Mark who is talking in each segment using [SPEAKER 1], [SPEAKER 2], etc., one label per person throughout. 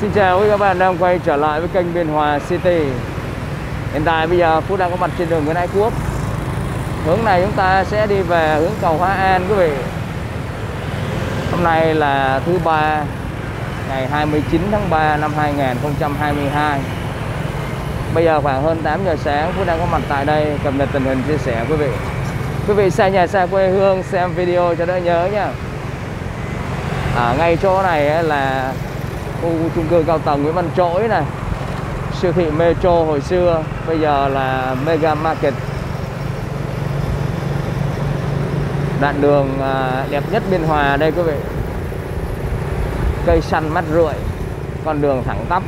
[SPEAKER 1] Xin chào quý các bạn đang quay trở lại với kênh Biên Hòa City. Hiện tại bây giờ Phú đang có mặt trên đường Nguyễn Ái Quốc. Hướng này chúng ta sẽ đi về hướng cầu Hóa An quý vị. Hôm nay là thứ ba ngày 29 tháng 3 năm 2022 Bây giờ khoảng hơn 8 giờ sáng Phú đang có mặt tại đây cập nhật tình hình chia sẻ quý vị. Quý vị xa nhà xa quê hương xem video cho đỡ nhớ nha. À, Ngay chỗ này là khu chung cư cao tầng Nguyễn Văn Trỗi này. Siêu thị Metro hồi xưa, bây giờ là Mega Market. Đoạn đường à, đẹp nhất Biên Hòa đây quý vị. Cây xanh mắt rượi, con đường thẳng tắp,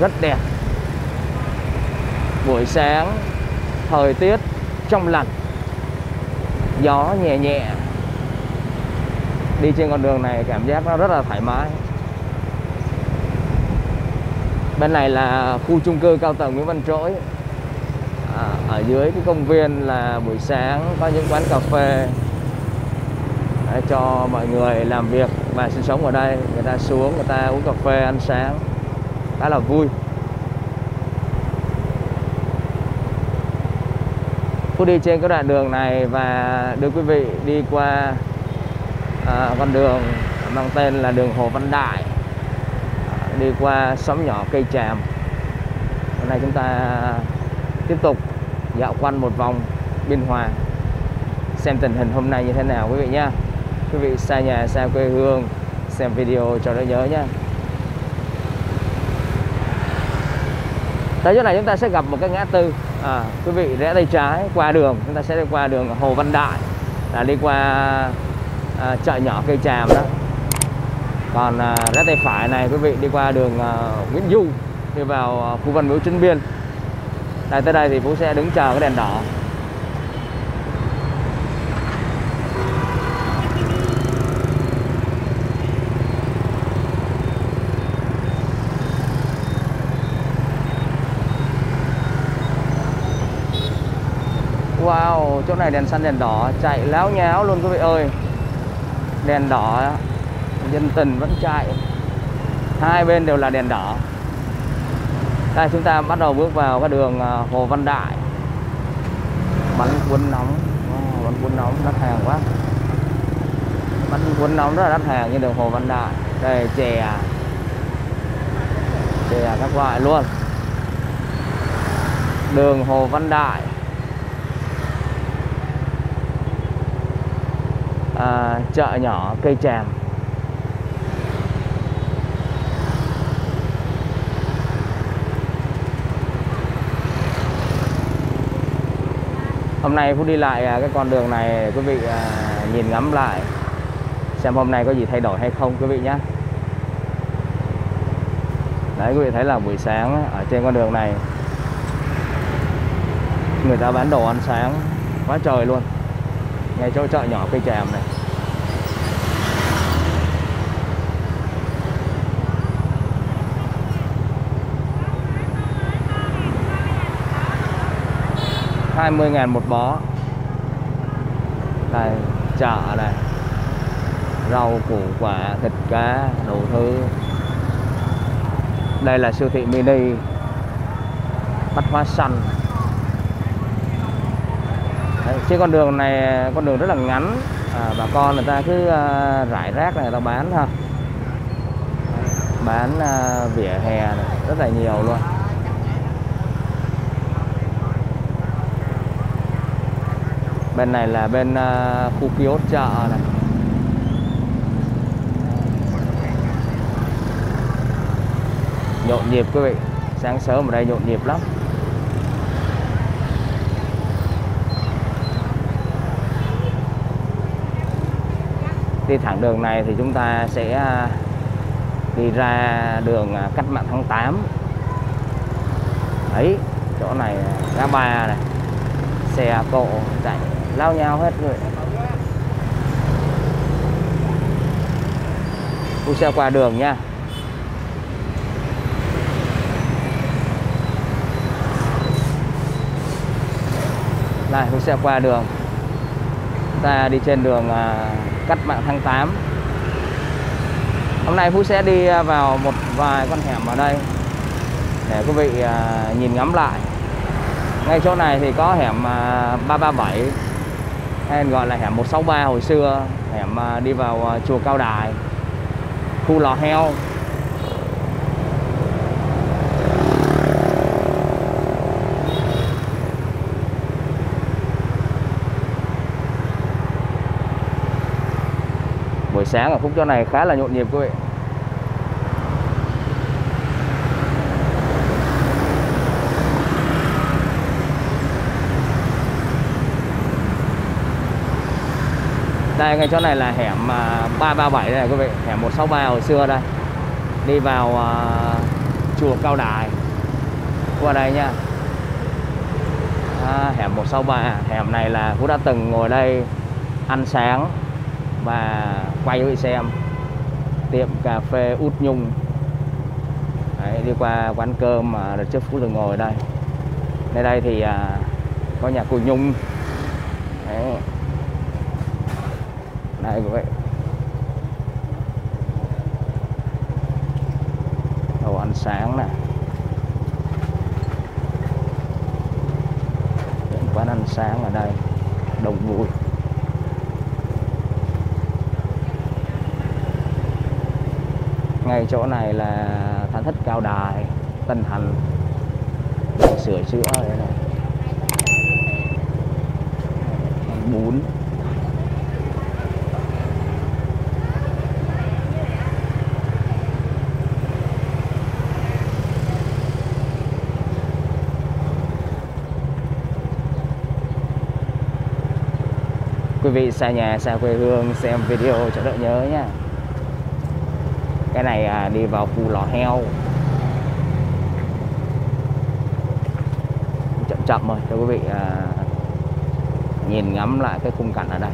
[SPEAKER 1] rất đẹp. Buổi sáng, thời tiết trong lành, gió nhẹ nhẹ. Đi trên con đường này cảm giác nó rất là thoải mái bên này là khu chung cư cao tầng Nguyễn Văn Trỗi. À, ở dưới cái công viên là buổi sáng có những quán cà phê để cho mọi người làm việc và sinh sống ở đây. Người ta xuống người ta uống cà phê ăn sáng. Khá là vui. Phú đi trên cái đoạn đường này và đưa quý vị đi qua à, con đường mang tên là đường Hồ Văn Đại đi qua xóm nhỏ cây tràm. Hôm nay chúng ta tiếp tục dạo quanh một vòng biên hòa xem tình hình hôm nay như thế nào quý vị nhé. Quý vị xa nhà xa quê hương xem video cho nó nhớ nhé. Tới chỗ này chúng ta sẽ gặp một cái ngã tư. À, quý vị rẽ tay trái qua đường chúng ta sẽ đi qua đường Hồ Văn Đại là đi qua à, chợ nhỏ cây tràm đó còn à, rẽ tay phải này quý vị đi qua đường à, Nguyễn Du đi vào à, khu văn miếu Trấn Biên. Đây tới đây thì Phú sẽ đứng chờ cái đèn đỏ. Wow, chỗ này đèn xanh đèn đỏ chạy láo nháo luôn quý vị ơi. Đèn đỏ dân tình vẫn chạy. Hai bên đều là đèn đỏ. Đây chúng ta bắt đầu bước vào cái đường à, Hồ Văn Đại. Bánh cuốn nóng. Oh, bánh cuốn nóng đắt hàng quá. Bánh cuốn nóng rất là đắt hàng như đường Hồ Văn Đại. Đây chè. Chè các loại luôn. Đường Hồ Văn Đại. À, chợ nhỏ cây tràm. Hôm nay Phú đi lại à, cái con đường này quý vị à, nhìn ngắm lại, xem hôm nay có gì thay đổi hay không quý vị nhé đấy, quý vị thấy là buổi sáng ở trên con đường này, người ta bán đồ ăn sáng, quá trời luôn. Ngay chỗ chợ nhỏ cây tràm này. 20 ngàn một bó. Đây chợ này rau củ quả thịt cá đủ thứ. Đây là siêu thị mini. Bách hóa xanh. Đấy, trên con đường này con đường rất là ngắn. À, bà con người ta cứ à, rải rác này người ta bán ha bán à, vỉa hè này, rất là nhiều luôn. Bên này là bên uh, khu kiosk chợ này. Nhộn nhịp quý vị sáng sớm ở đây nhộn nhịp lắm. Đi thẳng đường này thì chúng ta sẽ ờ, đi ra đường ờ, cách mạng tháng 8 ấy chỗ này ngã ba này xe cộ chạy lao nhau hết rồi. Tôi xe qua đường nha. Này tôi sẽ qua đường. Ta đi trên đường à, cắt mạng tháng 8 hôm nay Phú sẽ đi à, vào một vài con hẻm ở đây để quý vị à, nhìn ngắm lại. Ngay chỗ này thì có hẻm à, 337 hay gọi là hẻm 163 hồi xưa, hẻm à, đi vào à, chùa Cao Đài, khu lò heo. Buổi sáng ở khúc chỗ này khá là nhộn nhịp quý vị. Đây ngay chỗ này là hẻm à, 337 đây này quý vị. Hẻm 163 hồi xưa đây. Đi vào uh, chùa Cao Đài. Qua đây nha. À, hẻm 163 hẻm này là Phú đã từng ngồi đây ăn sáng và quay với xem. Tiệm cà phê út nhung. Đấy, đi qua quán cơm mà đợt trước phú được ngồi đây. Nơi đây thì à, có nhà cô nhung. Đấy đây quý vị đồ ăn sáng nè. Quán ánh sáng ở đây, đông vui. Ngay chỗ này là thánh thất cao đài, tân thành. Sửa chữa đây này. Bún. Quý vị xa nhà xa quê hương xem video cho đỡ nhớ nha. Cái này à, đi vào khu lò heo. Chậm chậm rồi cho quý vị à, nhìn ngắm lại cái khung cảnh ở đây.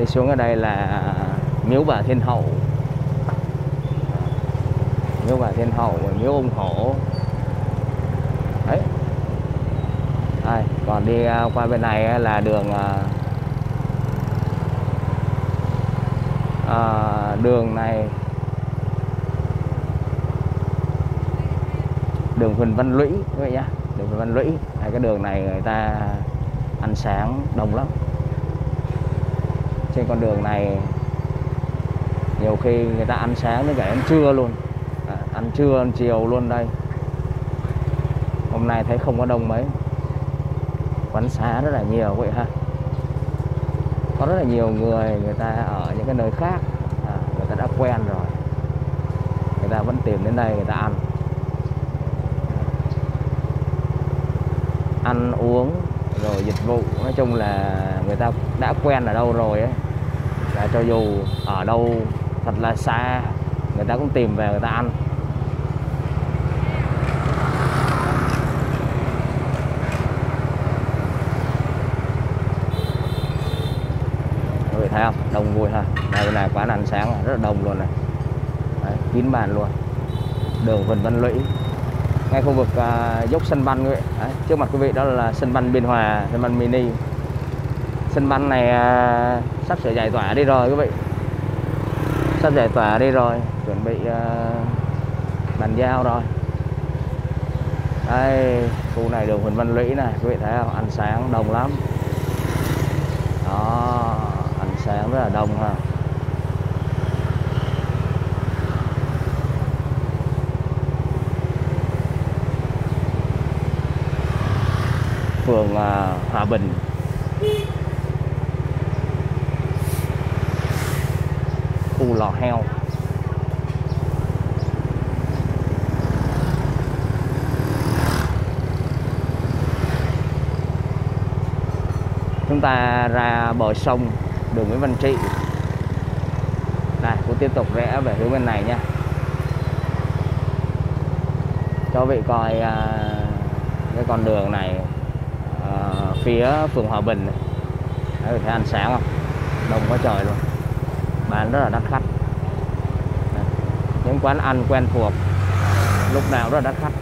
[SPEAKER 1] Thì xuống ở đây là miếu bà thiên hậu. Miếu bà thiên hậu miếu ông hổ. Đấy. Đây, còn đi à, qua bên này là đường à, à, đường này. Đường Huỳnh Văn Lũy các bạn nhá. Đường Huỳnh Văn Lũy. Hai cái đường này người ta ăn sáng đông lắm trên con đường này nhiều khi người ta ăn sáng với cả ăn trưa luôn. À, ăn trưa ăn chiều luôn đây. Hôm nay thấy không có đông mấy. Quán xá rất là nhiều vậy ha. Có rất là nhiều người người ta ở những cái nơi khác. À, người ta đã quen rồi. Người ta vẫn tìm đến đây người ta ăn. Ăn uống rồi dịch vụ nói chung là người ta đã quen ở đâu rồi ấy. Là cho dù ở đâu thật là xa người ta cũng tìm về người ta ăn. Người vị thấy không? Đông vui ha. Đây bên này quán ăn sáng rất là đông luôn này. Đấy, kín bàn luôn. Đường Huỳnh Văn Lũy ngay khu vực à, dốc sân banh quý vị Đấy, trước mặt quý vị đó là sân banh Biên Hòa sân banh mini. Sân banh này à, sắp sửa giải tỏa đi rồi quý vị. Sắp giải tỏa đi rồi chuẩn bị à, bàn giao rồi. Đây khu này đường Huỳnh Văn Lũy này quý vị thấy không? Ánh sáng đông lắm. Đó ánh sáng rất là đông ha. Phường à, Hòa Bình. Khu lò heo. Chúng ta ra bờ sông đường Nguyễn Văn Trị. Này cũng tiếp tục rẽ về hướng bên này nha cho vị coi à, cái con đường này phía phường Hòa Bình này. Đấy, thấy ăn sáng không? Đông quá trời luôn. Bán rất là đắt khách. Những quán ăn quen thuộc lúc nào rất là đắt khách.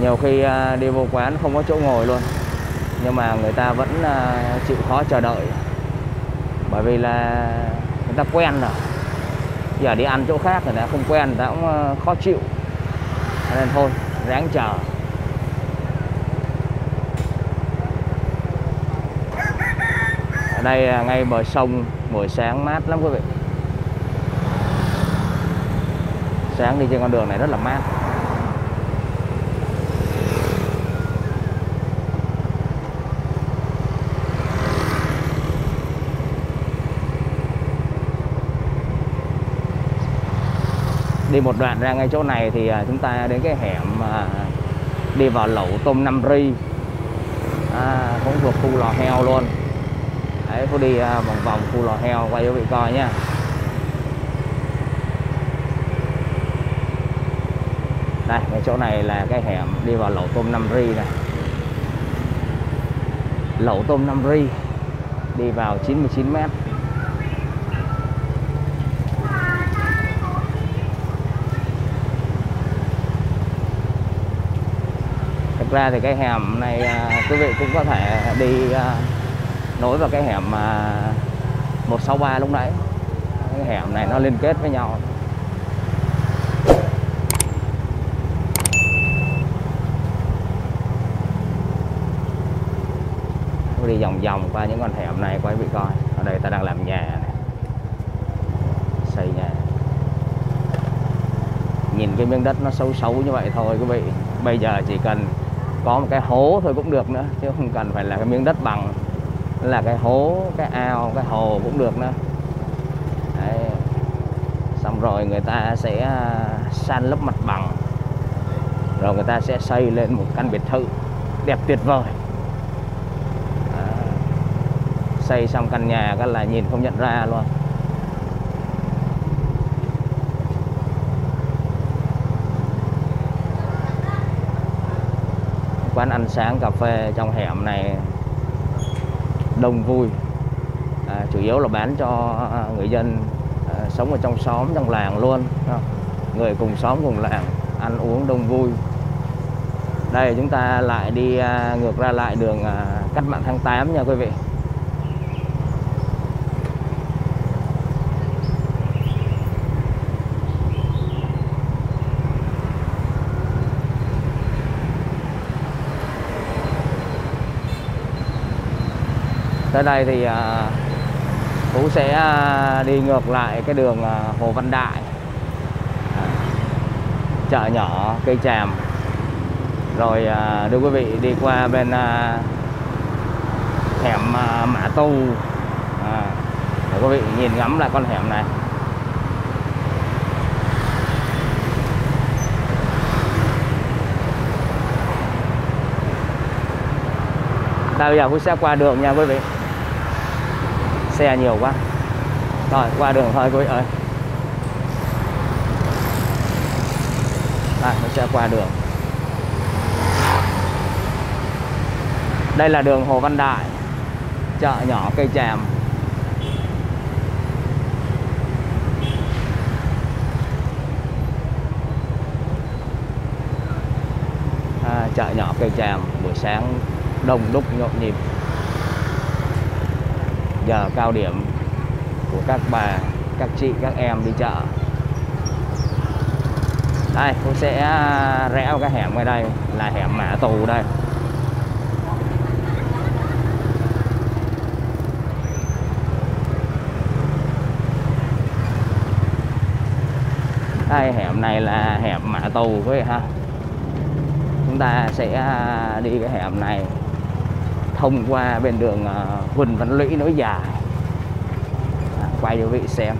[SPEAKER 1] Nhiều khi à, đi vô quán không có chỗ ngồi luôn. Nhưng mà người ta vẫn à, chịu khó chờ đợi. Bởi vì là người ta quen rồi. Giờ đi ăn chỗ khác người ta không quen người ta cũng à, khó chịu. Nên thôi ráng chờ. Đây là ngay bờ sông buổi sáng mát lắm quý vị. Sáng đi trên con đường này rất là mát. Đi một đoạn ra ngay chỗ này thì à, chúng ta đến cái hẻm à, đi vào lẩu tôm năm ri. À, cũng thuộc khu lò heo luôn đấy cô đi à, vòng vòng khu lò heo quay cho vị coi nha đây, cái chỗ này là cái hẻm đi vào lẩu tôm năm ri này. Lẩu tôm năm ri, đi vào 99 mét. Thực ra thì cái hẻm này à, quý vị cũng có thể đi à, nối vào cái hẻm à, 163 lúc nãy. Cái hẻm này nó liên kết với nhau. Tôi đi vòng vòng qua những con hẻm này quay vị coi. Ở đây ta đang làm nhà này xây nhà. Nhìn cái miếng đất nó xấu xấu như vậy thôi quý vị. Bây giờ chỉ cần có một cái hố thôi cũng được nữa chứ không cần phải là cái miếng đất bằng là cái hố cái ao cái hồ cũng được nữa. Đấy. xong rồi người ta sẽ à, san lấp mặt bằng. Rồi người ta sẽ xây lên một căn biệt thự đẹp tuyệt vời. À, xây xong căn nhà cái là nhìn không nhận ra luôn. Quán ăn sáng cà phê trong hẻm này đông vui. À, chủ yếu là bán cho à, người dân à, sống ở trong xóm trong làng luôn không? người cùng xóm cùng làng ăn uống đông vui. Đây chúng ta lại đi à, ngược ra lại đường à, cách mạng tháng 8 nha quý vị. Tới đây thì à, Phú sẽ à, đi ngược lại cái đường à, Hồ Văn Đại. Chợ nhỏ, cây tràm. Rồi đưa quý vị đi qua bên hẻm Mã Tu. Để quý vị nhìn ngắm lại con hẻm này. Đây bây giờ Phú sẽ qua đường nha quý vị. Xe nhiều quá. Rồi qua đường thôi quý vị ơi. Đây Phú sẽ qua đường. Đây là đường Hồ Văn Đại Chợ nhỏ cây tràm à, Chợ nhỏ cây tràm buổi sáng đông đúc nhộn nhịp giờ cao điểm của các bà, các chị, các em đi chợ. Đây tôi sẽ à, rẽ vào cái hẻm ngoài đây, là hẻm mã tù đây. Đây, hẻm này là hẻm mã tù quý vị ha. Chúng ta sẽ à, đi cái hẻm này thông qua bên đường ờ, Huỳnh Văn Lũy nối dài. À, quay cho quý vị xem.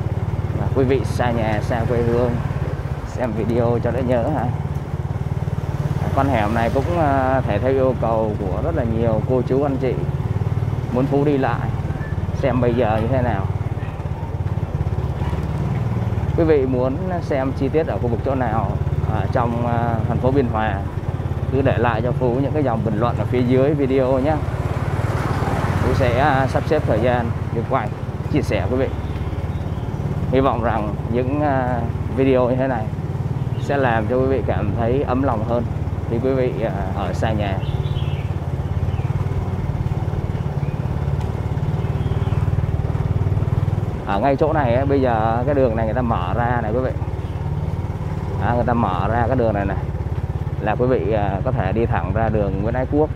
[SPEAKER 1] À, quý vị xa nhà xa quê hương xem video cho đỡ nhớ ha. À, con hẻm này cũng ờ, thể theo yêu cầu của rất là nhiều cô chú anh chị muốn phú đi lại xem bây giờ như thế nào. Quý vị muốn xem chi tiết ở khu vực chỗ nào ở trong ờ, thành phố Biên Hòa cứ để lại cho Phú những cái dòng bình luận ở phía dưới video nhé sẽ à, sắp xếp thời gian để quay chia sẻ quý vị. Hy vọng rằng những à, video như thế này sẽ làm cho quý vị cảm thấy ấm lòng hơn khi quý vị à, ở xa nhà. Ở ngay chỗ này ấy, bây giờ cái đường này người ta mở ra này quý vị. À, người ta mở ra cái đường này này là quý vị à, có thể đi thẳng ra đường Nguyễn Ái Quốc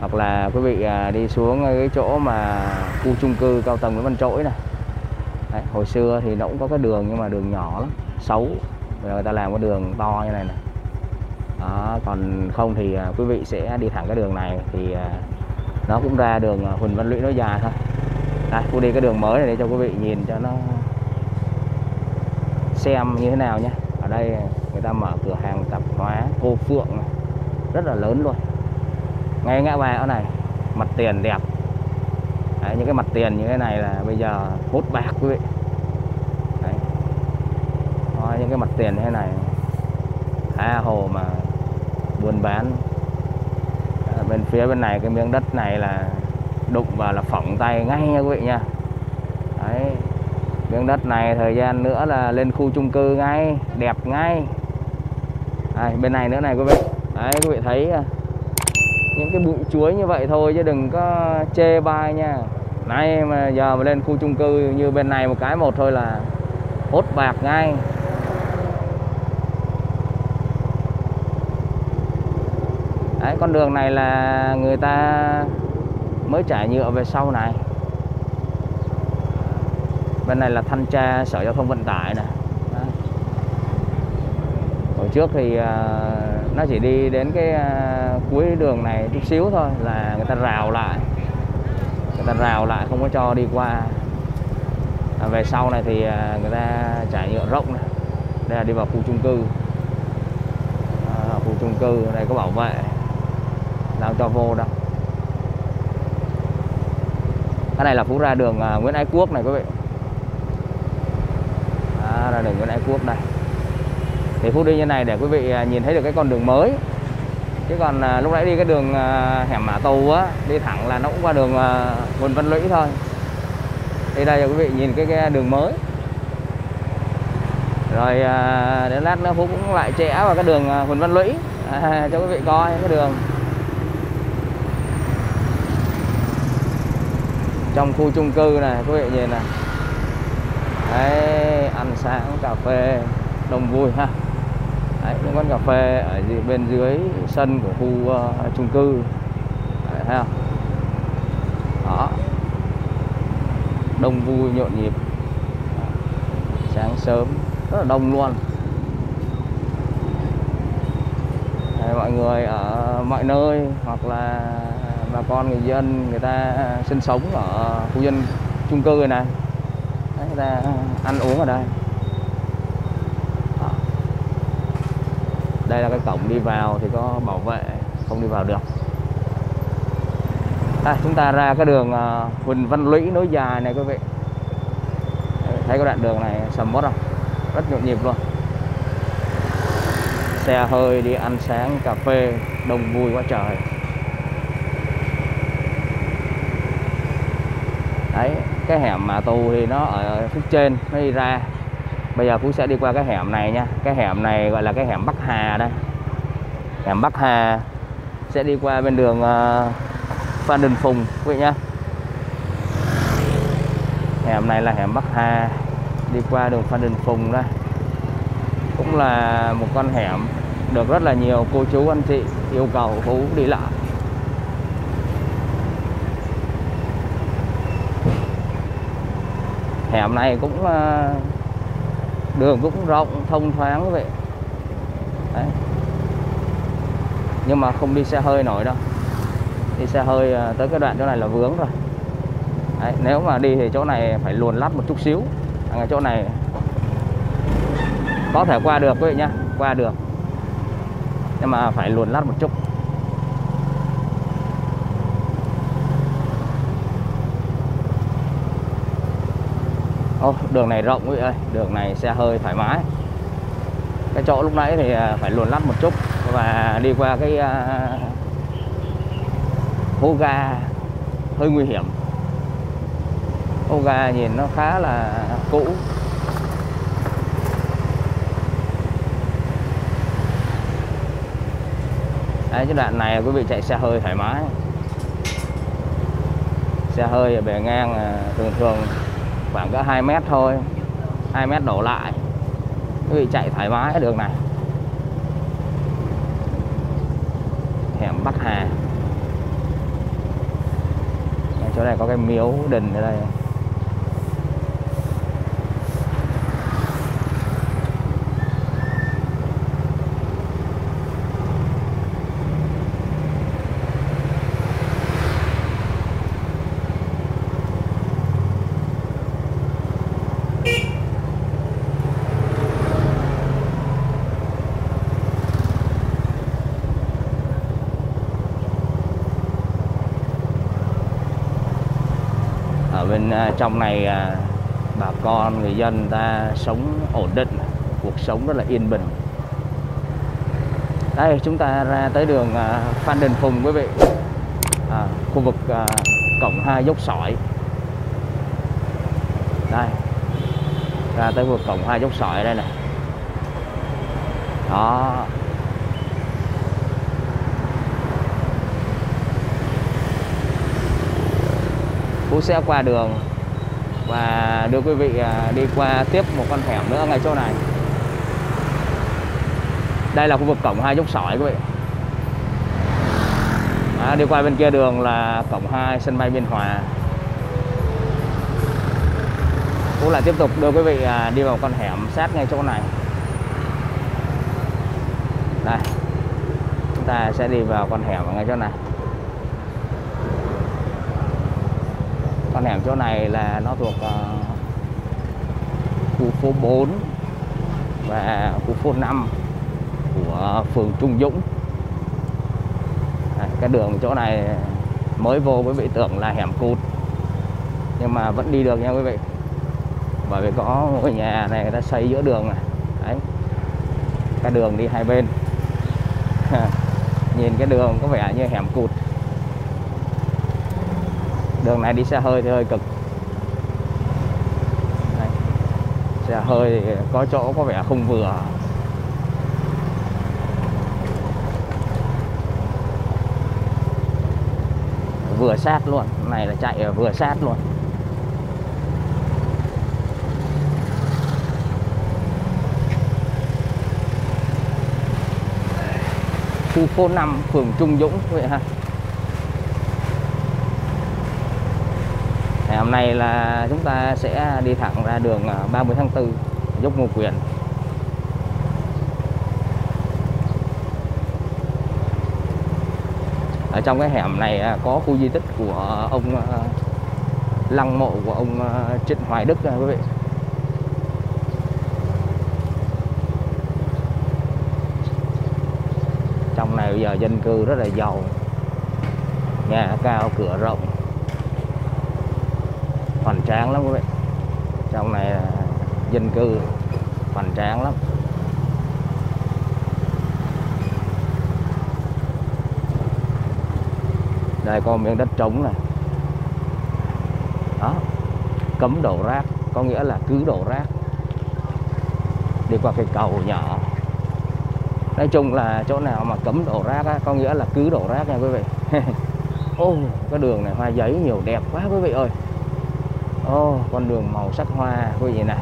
[SPEAKER 1] hoặc là quý vị à, đi xuống cái chỗ mà khu chung cư cao tầng Nguyễn Văn Trỗi này. Đấy, hồi xưa thì nó cũng có cái đường nhưng mà đường nhỏ lắm xấu. Bây giờ người ta làm cái đường to như này này đó, còn không thì à, quý vị sẽ đi thẳng cái đường này thì à, nó cũng ra đường Huỳnh Văn Lũy nó dài thôi. Đây cô đi cái đường mới này để cho quý vị nhìn cho nó xem như thế nào nhé. Ở đây người ta mở cửa hàng tạp hóa cô phượng này. rất là lớn luôn ngay ngã ba ở này mặt tiền đẹp. Đấy, những cái mặt tiền như thế này là bây giờ hút bạc quý vị. Đấy. Đó, những cái mặt tiền như thế này tha hồ mà buôn bán. À, bên phía bên này cái miếng đất này là đụng vào là phỏng tay ngay nha quý vị nha. Đấy miếng đất này thời gian nữa là lên khu chung cư ngay đẹp ngay. À, bên này nữa này quý vị. Đấy quý vị thấy à, những cái bụi chuối như vậy thôi chứ đừng có chê bai nha. Nay mà giờ mà lên khu chung cư như bên này một cái một thôi là hốt bạc ngay. Đấy, con đường này là người ta mới trải nhựa về sau này. Bên này là thanh tra sở giao thông vận tải nè. Hồi trước thì uh, nó chỉ đi đến cái à, cuối đường này chút xíu thôi là người ta rào lại. Người ta rào lại không có cho đi qua. À, về sau này thì à, người ta trải nhựa rộng này đây là đi vào khu chung cư. À, khu chung cư đây có bảo vệ làm cho vô đâu cái này là phú ra đường à, Nguyễn Ái Quốc này quý vị. À, ra đường Nguyễn Ái Quốc đây thì phú đi như này để quý vị à, nhìn thấy được cái con đường mới. Chứ còn à, lúc nãy đi cái đường à, hẻm mã tù á đi thẳng là nó cũng qua đường uh, Huỳnh Văn Lũy thôi. Đi đây là quý vị nhìn cái, cái đường mới. Rồi đến lát nữa phú cũng lại trẻ vào cái đường uh, Huỳnh Văn Lũy. À, cho quý vị coi cái đường. Trong khu chung cư này quý vị nhìn này đấy ăn sáng cà phê đông vui ha đấy, những quán cà phê ở bên dưới sân của khu uh, chung cư. Đấy, thấy không? Đó. Đông vui nhộn nhịp. Sáng sớm rất là đông luôn. Đấy, mọi người ở mọi nơi hoặc là bà con người dân người ta sinh sống ở khu dân chung cư này. Đấy, người ta ăn uống ở đây. Đây là cái cổng đi vào thì có bảo vệ không đi vào được. À, chúng ta ra cái đường à, Huỳnh Văn Lũy nối dài này quý vị. Thấy cái đoạn đường này sầm mốt không? Rất nhộn nhịp luôn. Xe hơi đi ăn sáng cà phê đông vui quá trời. Đấy cái hẻm mà tù thì nó ở phía trên nó đi ra bây giờ phú sẽ đi qua cái hẻm này nha. Cái hẻm này gọi là cái hẻm bắc hà đây. Hẻm bắc hà. Sẽ đi qua bên đường ờ, phan đình phùng, quý vị nhá. Hẻm này là hẻm bắc hà. Đi qua đường phan đình phùng đây. Cũng là một con hẻm được rất là nhiều cô chú, anh chị yêu cầu phú đi lại. Hẻm này cũng ờ, đường cũng rộng thông thoáng vậy, Đấy. nhưng mà không đi xe hơi nổi đâu. Đi xe hơi à, tới cái đoạn chỗ này là vướng rồi. Đấy, nếu mà đi thì chỗ này phải luồn lắt một chút xíu. Ở chỗ này có thể qua được quý vị nhá qua được. Nhưng mà phải luồn lắt một chút. Ô, đường này rộng quý vị ơi đường này xe hơi thoải mái. Cái chỗ lúc nãy thì à, phải luồn lách một chút và đi qua cái uh, ga hơi nguy hiểm. Hố ga nhìn nó khá là cũ. Đấy, cái đoạn này quý vị chạy xe hơi thoải mái. Xe hơi ở bề ngang à, thường thường khoảng có 2 mét thôi. 2 mét đổ lại. Quý vị chạy thoải mái đường này. Hẻm Bắc Hà. Chỗ này có cái miếu đình ở đây. Bên à, trong này à, bà con người dân ta sống ổn định cuộc sống rất là yên bình. Đây chúng ta ra tới đường à, Phan Đình Phùng quý vị. À, khu vực à, cổng hai dốc sỏi. Đây ra tới khu vực cổng hai dốc sỏi đây này. Đó. Phú sẽ qua đường. Và đưa quý vị à, đi qua tiếp một con hẻm nữa ngay chỗ này. Đây là khu vực cổng hai dốc sỏi quý vị. À, đi qua bên kia đường là cổng 2 sân bay Biên Hòa. Cũng lại tiếp tục đưa quý vị à, đi vào con hẻm sát ngay chỗ này. Đây chúng ta sẽ đi vào con hẻm ở ngay chỗ này. Con hẻm chỗ này là nó thuộc uh, khu phố 4 và khu phố 5 của phường Trung Dũng. À, cái đường chỗ này mới vô quý vị tưởng là hẻm cụt nhưng mà vẫn đi được nha quý vị. Bởi vì có ngôi nhà này người ta xây giữa đường này. Đấy. Cái đường đi hai bên. Nhìn cái đường có vẻ như hẻm cụt đường này đi xe hơi thì hơi cực. Đây. xe hơi thì có chỗ có vẻ không vừa. Vừa sát luôn. Này là chạy vừa sát luôn. Khu phố 5 phường Trung Dũng, vậy ha. Ngày hôm nay là chúng ta sẽ đi thẳng ra đường ờ, 30 tháng 4 dốc Ngô Quyền. Ở trong cái hẻm này ờ, có khu di tích của ông ờ, lăng mộ của ông Trịnh Hoài Đức quý vị. Trong này bây giờ dân cư rất là giàu. Nhà cao, cửa rộng hoành tráng lắm quý vị. Trong này dân cư hoành tráng lắm. Đây có miếng đất trống này đó cấm đổ rác có nghĩa là cứ đổ rác. Đi qua cái cầu nhỏ. Nói chung là chỗ nào mà cấm đổ rác á, có nghĩa là cứ đổ rác nha quý vị. Ô cái đường này hoa giấy nhiều đẹp quá quý vị ơi ô con đường màu sắc hoa quý vị này.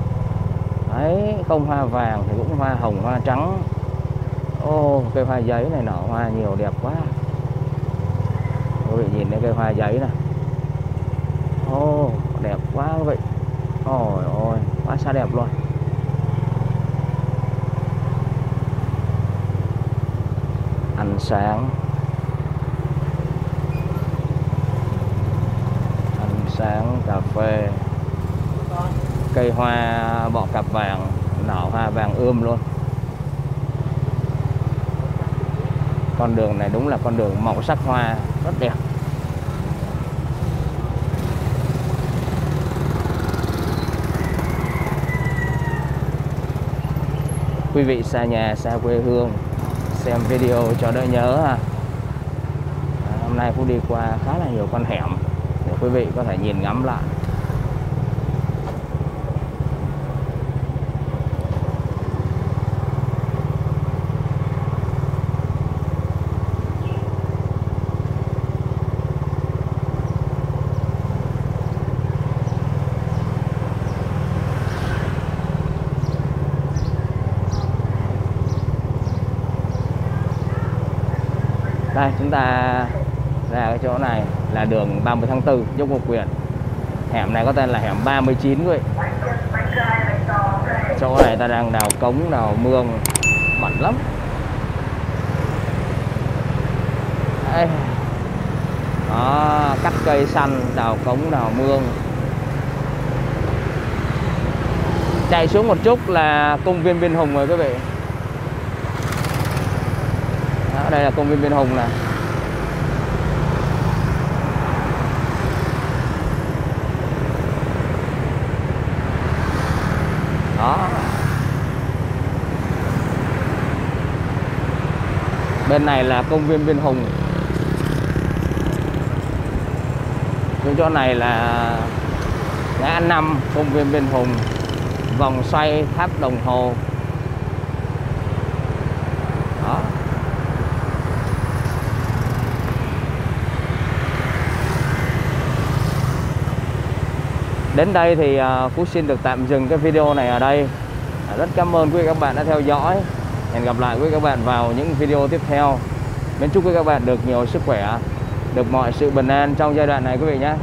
[SPEAKER 1] Ấy, không hoa vàng thì cũng hoa hồng hoa trắng. Ô cây hoa giấy này nở hoa nhiều đẹp quá. Quý vị nhìn thấy cây hoa giấy này. Ô đẹp quá quý vị. Ôi ôi quá xa đẹp luôn. Ánh sáng ánh sáng cà phê cây hoa bọ cặp vàng nở hoa vàng ươm luôn. Con đường này đúng là con đường màu sắc hoa rất đẹp. Quý vị xa nhà xa quê hương xem video cho đỡ nhớ ha. À, hôm nay cũng đi qua khá là nhiều con hẻm quý vị có thể nhìn ngắm lại. Đây chúng ta ra cái chỗ này là đường 30 tháng 4 dốc Ngô Quyền. Hẻm này có tên là hẻm 39 quý vị. Chỗ này ta đang đào cống đào mương. Bẩn lắm. Đây. đó cắt cây xanh đào cống đào mương. Chạy xuống một chút là công viên biên hùng rồi quý vị. Đó, đây là công viên biên hùng nè. Bên này là công viên biên hùng. Cái chỗ này là ngã năm công viên biên hùng. Vòng xoay tháp đồng hồ. Đó. Đến đây thì à, Phú xin được tạm dừng cái video này ở đây. Rất cảm ơn quý vị các bạn đã theo dõi hẹn gặp lại quý các bạn vào những video tiếp theo. Mến chúc quý các bạn được nhiều sức khỏe, được mọi sự bình an trong giai đoạn này quý vị nhé.